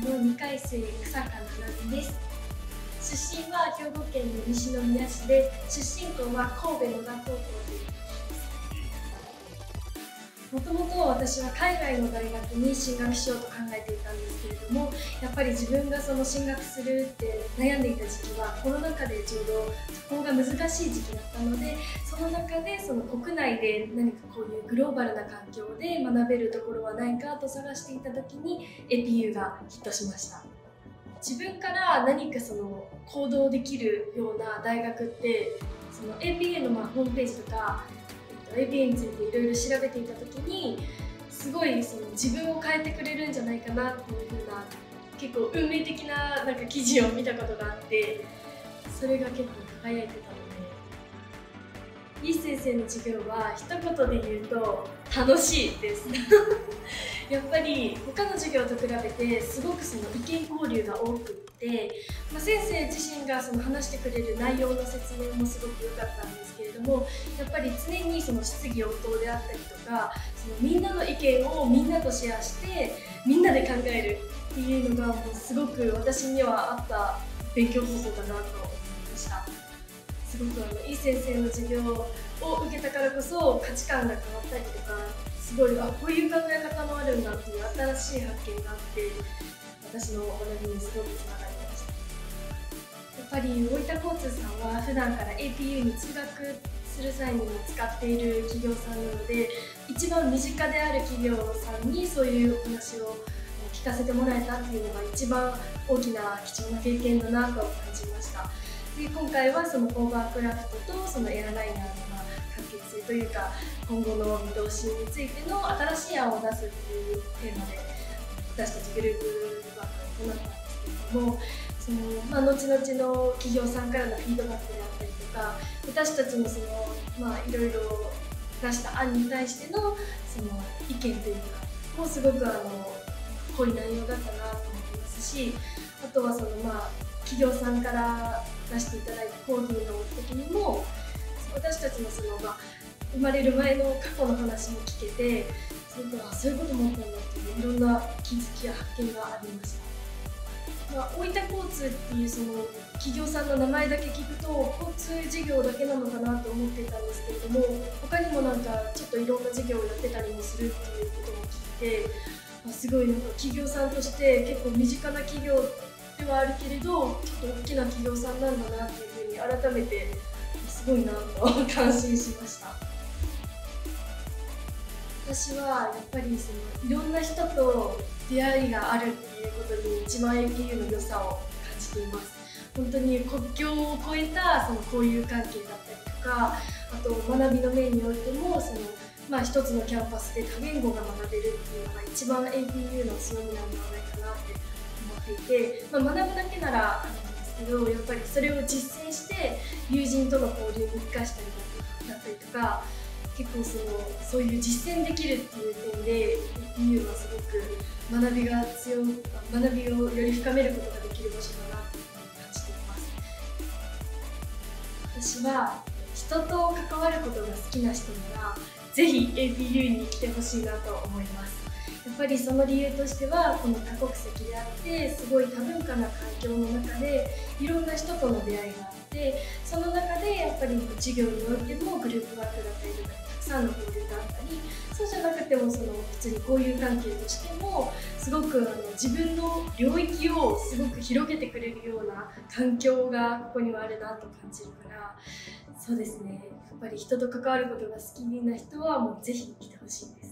学の2回生草加奈々です。出身は兵庫県の西宮市で出身校は神戸野田高校ですもともと私は海外の大学に進学しようと考えていたんですけれどもやっぱり自分がその進学するって悩んでいた時期はコロナ禍でちょうどそこが難しい時期だったのでその中でその国内で何かこういうグローバルな環境で学べるところはないかと探していた時に APU がヒットしました。自分から何かその行動できるような大学ってその APU のまあホームページとかエビについていろいろ調べていた時にすごいその自分を変えてくれるんじゃないかなっていうふうな結構運命的ななんか記事を見たことがあってそれが結構輝いてたのいい先生の授業は一言で言うと楽しいです。やっぱり他の授業と比べてすごくその意見交流が多くって、まあ、先生自身がその話してくれる内容の説明もすごく良かったんですけれどもやっぱり常にその質疑応答であったりとかそのみんなの意見をみんなとシェアしてみんなで考えるっていうのがもうすごく私にはあった勉強方法だなとすごくあのいい先生の授業を受けたからこそ価値観が変わったりとかすごいあこういう考え方もあるんだっていう新しい発見があって私の学びにすごくつながりましたやっぱり大分交通さんは普段から APU に通学する際に使っている企業さんなので一番身近である企業さんにそういうお話を聞かせてもらえたっていうのが一番大きな貴重な経験だなと感じました。で今回はそのオーバークラフトとそのエアライナーの関係性というか今後の見通しについての新しい案を出すっていうテーマで私たちグループワークを行ったんですけれどもその、まあ、後々の企業さんからのフィードバックであったりとか私たちのその、まあ、いろいろ出した案に対してのその意見というかもすごくあの濃い内容だったなと思いますしあとはその、まあ、企業さんから出していただいた講義の時にも私たちのその、まあ、生まれる前の過去の話も聞けてそれとあそういうこともあったんだっていういろんな気づきや発見がありました、まあ、大分交通っていうその企業さんの名前だけ聞くと交通事業だけなのかなと思っていたんですけれども他にもなんかちょっといろんな事業をやってたりもするっていうことも聞いてあすごいなんか企業さんとして結構身近な企業ではあるけれどちょっと大きな企業さんなんだなっていうふうに改めてすごいなと感心しました。私はやっぱりそのいろんな人と出会いがあるっていうことに一番 APU の良さを感じています。本当に国境を越えたその交友関係だったりとかあと学びの面においてもそのまあ、一つのキャンパスで多言語が学べるっていうのが一番 APU の強みなんではないかなって思っていて、まあ、学ぶだけならあるんですけどやっぱりそれを実践して友人との交流に生かしたりだったりとか結構そのそういう実践できるっていう点で EU はすごく学びが強学びをより深めることができる場所だなと感じています。私は人と関わることが好きな人ならぜひ APU に来てほしいなと思います。ぱりその理由としてはこの多国籍であってすごい多文化な環境の中でいろんな人との出会いがあってその中でやっぱり授業においてもグループワークだったりとかたくさんの交流があったりそうじゃなくてもその普通に交友関係としてもすごくあの自分の領域をすごく広げてくれるような環境がここにはあるなと感じるからそうですねやっぱり人と関わることが好きな人はもうぜひ来てほしいです。